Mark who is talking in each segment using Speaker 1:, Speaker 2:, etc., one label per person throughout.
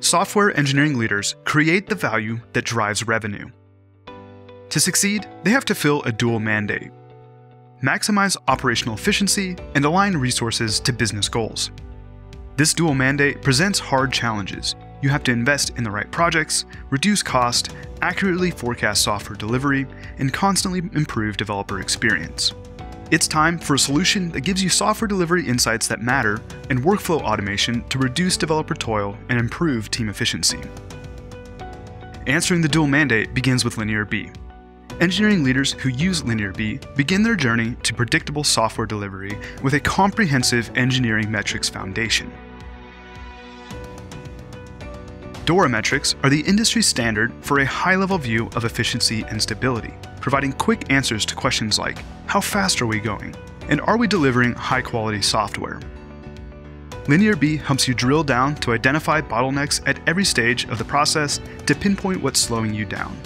Speaker 1: software engineering leaders create the value that drives revenue. To succeed, they have to fill a dual mandate maximize operational efficiency and align resources to business goals. This dual mandate presents hard challenges. You have to invest in the right projects, reduce cost, accurately forecast software delivery, and constantly improve developer experience. It's time for a solution that gives you software delivery insights that matter and workflow automation to reduce developer toil and improve team efficiency. Answering the dual mandate begins with LinearB. Engineering leaders who use LinearB begin their journey to predictable software delivery with a comprehensive engineering metrics foundation. DORA metrics are the industry standard for a high-level view of efficiency and stability, providing quick answers to questions like, how fast are we going? And are we delivering high-quality software? LinearB helps you drill down to identify bottlenecks at every stage of the process to pinpoint what's slowing you down.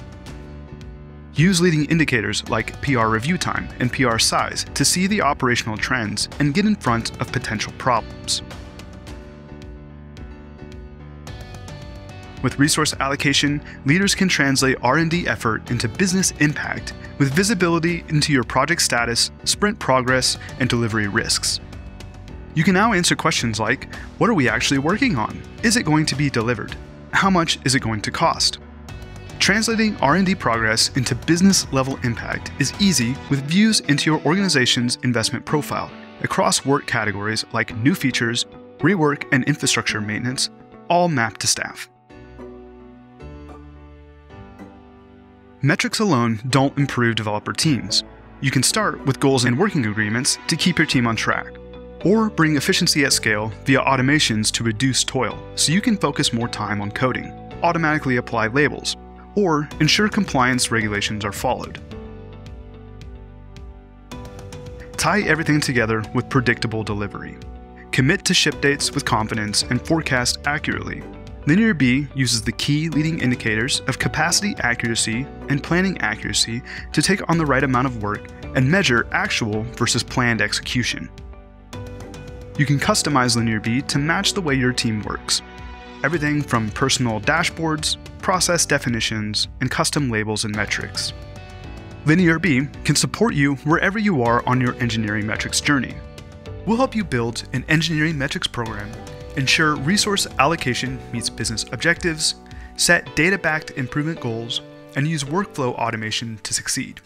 Speaker 1: Use leading indicators like PR review time and PR size to see the operational trends and get in front of potential problems. With resource allocation, leaders can translate R&D effort into business impact with visibility into your project status, sprint progress, and delivery risks. You can now answer questions like, what are we actually working on? Is it going to be delivered? How much is it going to cost? Translating R&D progress into business-level impact is easy with views into your organization's investment profile across work categories like new features, rework, and infrastructure maintenance, all mapped to staff. Metrics alone don't improve developer teams. You can start with goals and working agreements to keep your team on track, or bring efficiency at scale via automations to reduce toil so you can focus more time on coding, automatically apply labels, or ensure compliance regulations are followed. Tie everything together with predictable delivery. Commit to ship dates with confidence and forecast accurately LinearB uses the key leading indicators of capacity accuracy and planning accuracy to take on the right amount of work and measure actual versus planned execution. You can customize LinearB to match the way your team works. Everything from personal dashboards, process definitions, and custom labels and metrics. LinearB can support you wherever you are on your engineering metrics journey. We'll help you build an engineering metrics program ensure resource allocation meets business objectives, set data-backed improvement goals, and use workflow automation to succeed.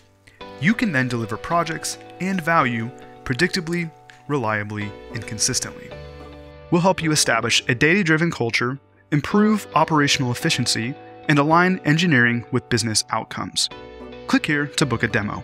Speaker 1: You can then deliver projects and value predictably, reliably, and consistently. We'll help you establish a data-driven culture, improve operational efficiency, and align engineering with business outcomes. Click here to book a demo.